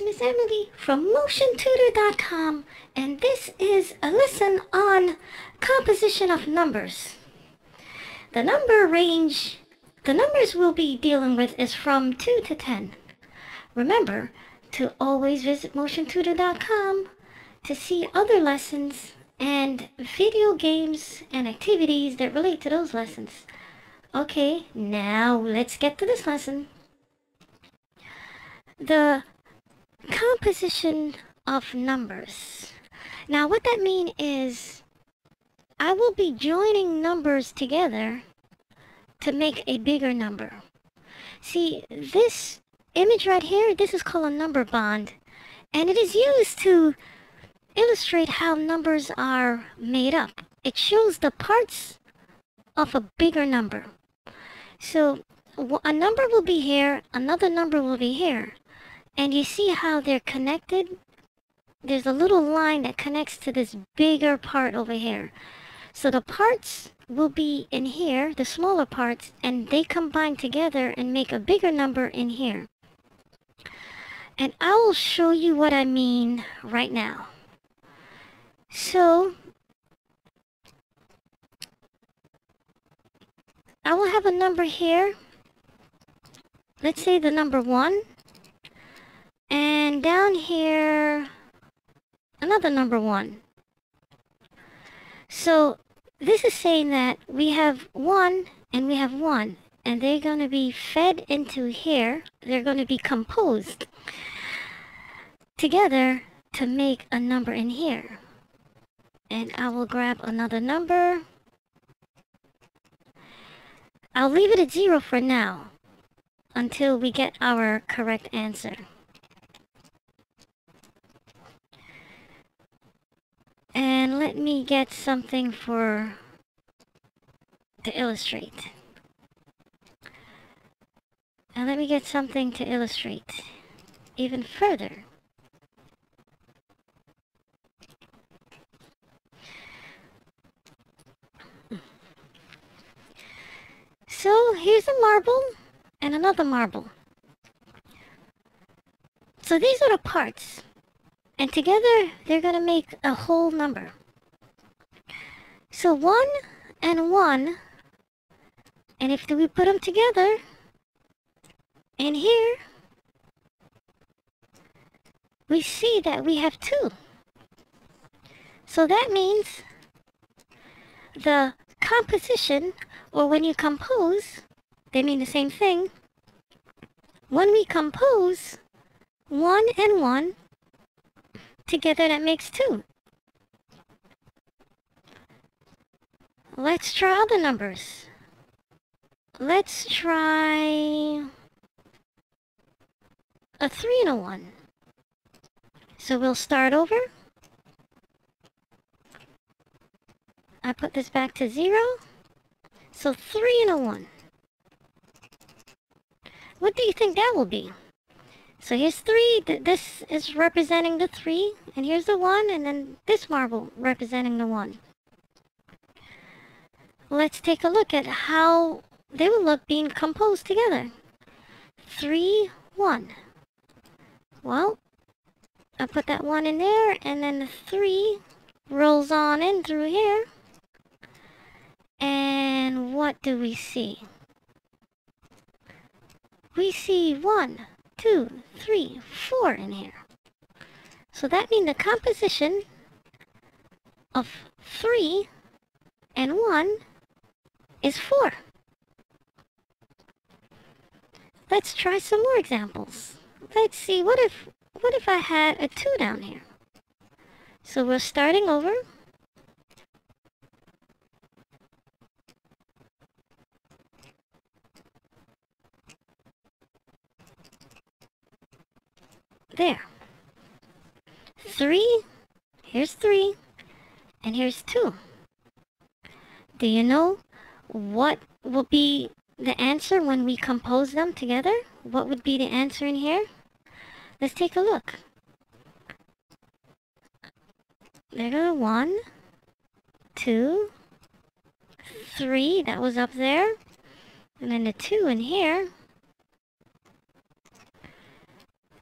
is Miss Emily from MotionTutor.com and this is a lesson on composition of numbers. The number range, the numbers we'll be dealing with is from 2 to 10. Remember to always visit MotionTutor.com to see other lessons and video games and activities that relate to those lessons. Okay, now let's get to this lesson the composition of numbers. Now what that means is I will be joining numbers together to make a bigger number. See, this image right here, this is called a number bond. And it is used to illustrate how numbers are made up. It shows the parts of a bigger number. So a number will be here, another number will be here. And you see how they're connected? There's a little line that connects to this bigger part over here. So the parts will be in here, the smaller parts, and they combine together and make a bigger number in here. And I will show you what I mean right now. So, I will have a number here. Let's say the number 1. And down here, another number one. So this is saying that we have one and we have one. And they're going to be fed into here. They're going to be composed together to make a number in here. And I will grab another number. I'll leave it at zero for now until we get our correct answer. And let me get something for to illustrate. And let me get something to illustrate even further. So here's a marble and another marble. So these are the parts. And together, they're going to make a whole number. So 1 and 1, and if we put them together, in here, we see that we have 2. So that means the composition, or when you compose, they mean the same thing. When we compose 1 and 1, together that makes two. Let's try other numbers. Let's try a 3 and a 1. So we'll start over. I put this back to 0. So 3 and a 1. What do you think that will be? So here's three. This is representing the three. And here's the one. And then this marble representing the one. Let's take a look at how they will look being composed together. Three, one. Well, I put that one in there. And then the three rolls on in through here. And what do we see? We see one, two, three, four in here. So that means the composition of three and one is four. Let's try some more examples. Let's see, what if, what if I had a two down here? So we're starting over. There. Three. Here's three. And here's two. Do you know what will be the answer when we compose them together? What would be the answer in here? Let's take a look. There go one, two, three, that was up there. And then the two in here.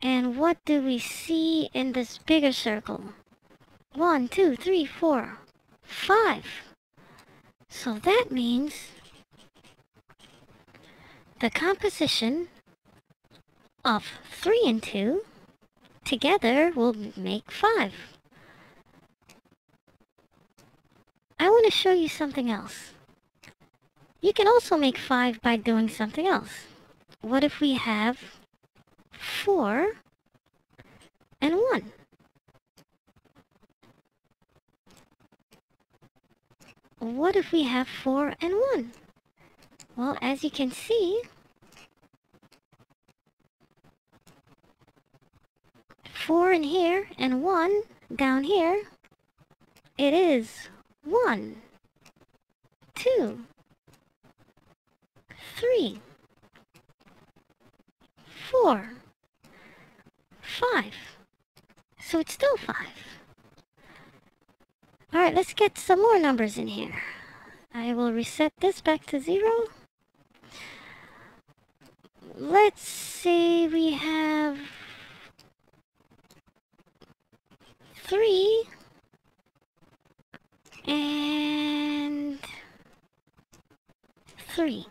And what do we see in this bigger circle? One, two, three, four, five. So that means the composition of 3 and 2 together will make 5. I want to show you something else. You can also make 5 by doing something else. What if we have 4 and 1? What if we have 4 and 1? Well, as you can see, four in here and one down here, it is one, two, three, four, five. So it's still five. Alright, let's get some more numbers in here. I will reset this back to zero let's say we have three and three.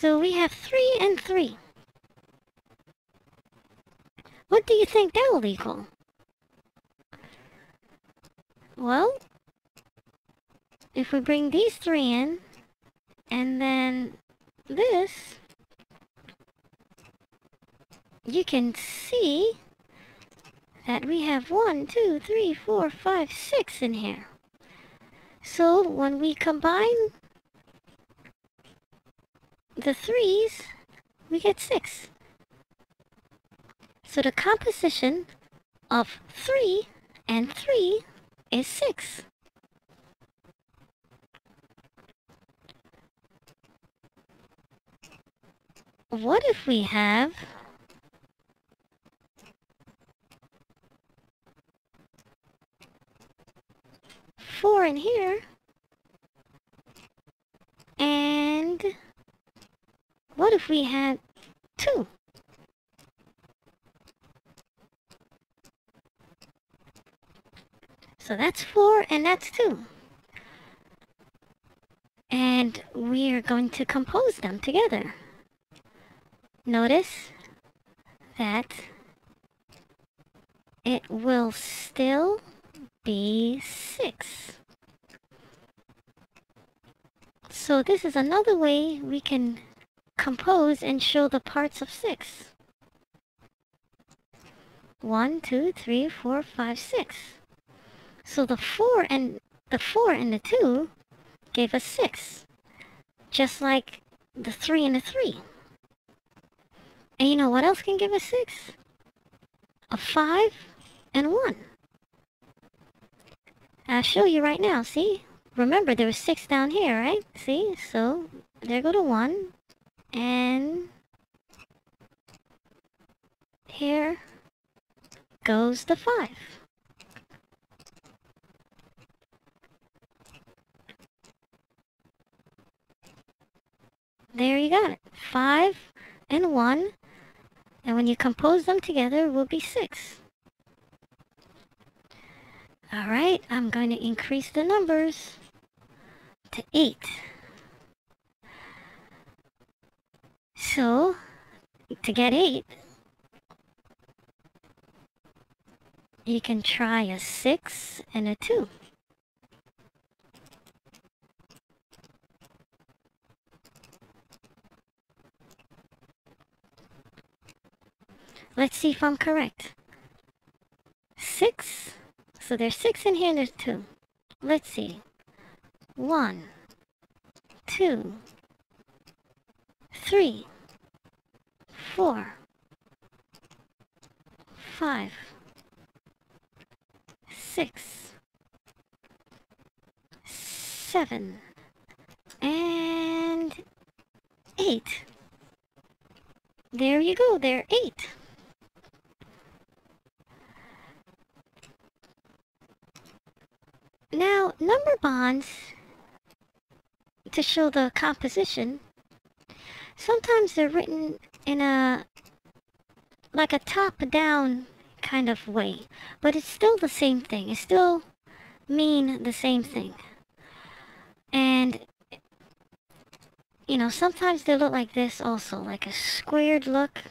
So we have three and three. What do you think that will equal? Well, if we bring these three in, and then this, you can see that we have one, two, three, four, five, six in here. So when we combine the threes, we get six. So the composition of three and three is six. what if we have four in here and what if we had two? So that's four and that's two. And we are going to compose them together notice that it will still be 6. So this is another way we can compose and show the parts of 6. 1, 2, 3, 4, 5, 6. So the 4 and the 4 and the 2 gave us 6. Just like the 3 and the 3. And you know what else can give us 6? A 5 and 1. I'll show you right now, see? Remember, there was 6 down here, right? See? So, there go the 1. And... Here goes the 5. There you got it. 5 and 1 and when you compose them together, it will be 6. Alright, I'm going to increase the numbers to 8. So, to get 8, you can try a 6 and a 2. Let's see if I'm correct. Six. So there's six in here and there's two. Let's see. One, two, three, four, five, six, seven, and eight. There you go, there eight. Now, number bonds, to show the composition, sometimes they're written in a like a top-down kind of way, but it's still the same thing. It still mean the same thing. And you know, sometimes they look like this also, like a squared look.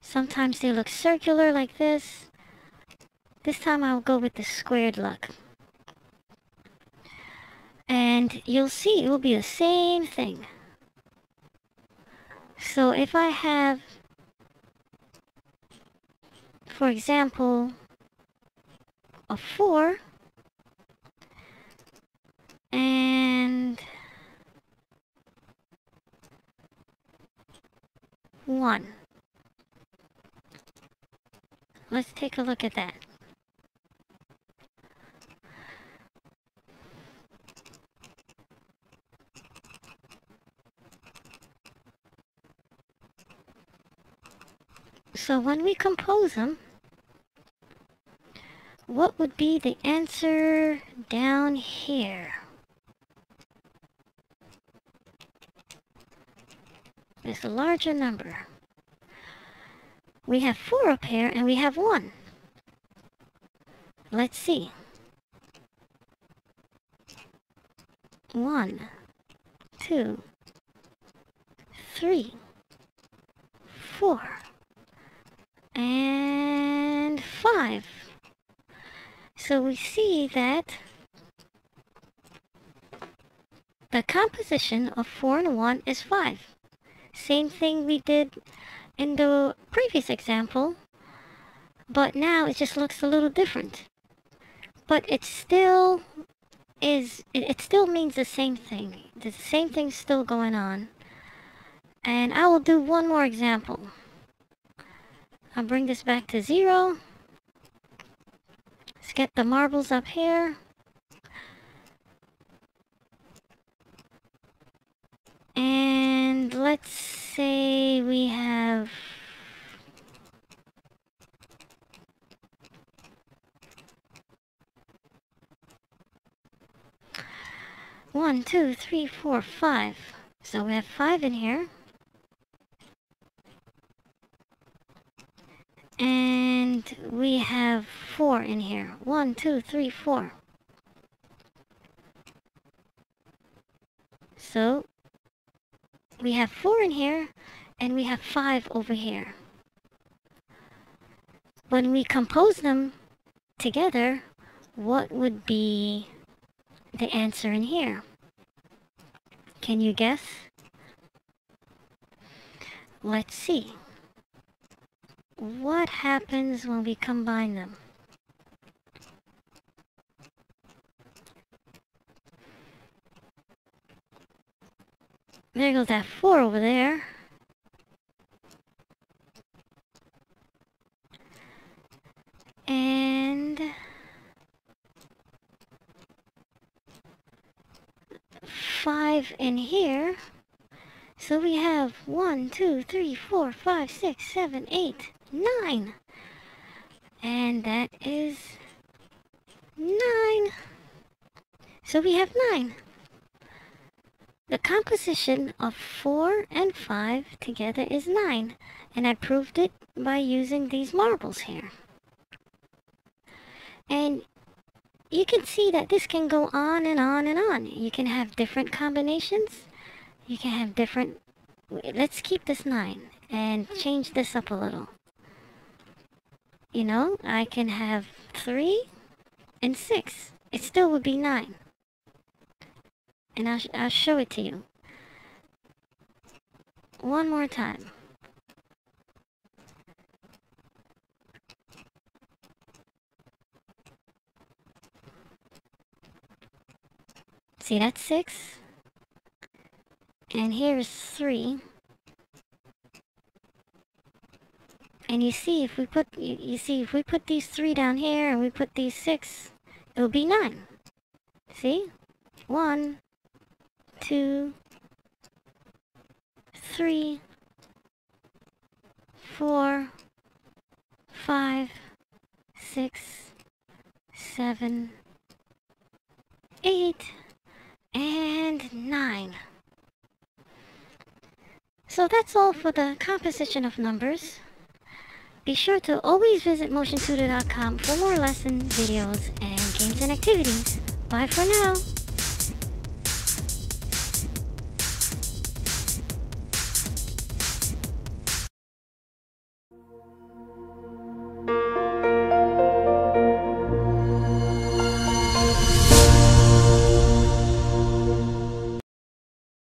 Sometimes they look circular like this. This time I'll go with the squared look. And you'll see it will be the same thing. So if I have, for example, a 4, and 1. Let's take a look at that. So when we compose them, what would be the answer down here? It's a larger number. We have 4 up here and we have 1. Let's see. 1, 2, 3, 4 and 5. So we see that the composition of 4 and 1 is 5. Same thing we did in the previous example, but now it just looks a little different. But it still is, it, still means the same thing. The same thing's still going on. And I will do one more example. I'll bring this back to zero. Let's get the marbles up here. And let's say we have one, two, three, four, five. So we have five in here. And we have four in here. One, two, three, four. So we have four in here and we have five over here. When we compose them together, what would be the answer in here? Can you guess? Let's see what happens when we combine them? There goes that 4 over there. And... 5 in here. So we have one, two, three, four, five, six, seven, eight nine. And that is nine. So we have nine. The composition of 4 and 5 together is 9, and I proved it by using these marbles here. And you can see that this can go on and on and on. You can have different combinations. You can have different... Let's keep this 9 and change this up a little you know, I can have 3 and 6. It still would be 9. And I'll, I'll show it to you. One more time. See, that's 6. And here's 3. And you see, if we put, you, you see, if we put these three down here and we put these six, it will be nine. See? One, two, three, four, five, six, seven, eight, and nine. So that's all for the composition of numbers. Be sure to always visit motiontutor.com for more lessons, videos, and games and activities. Bye for now.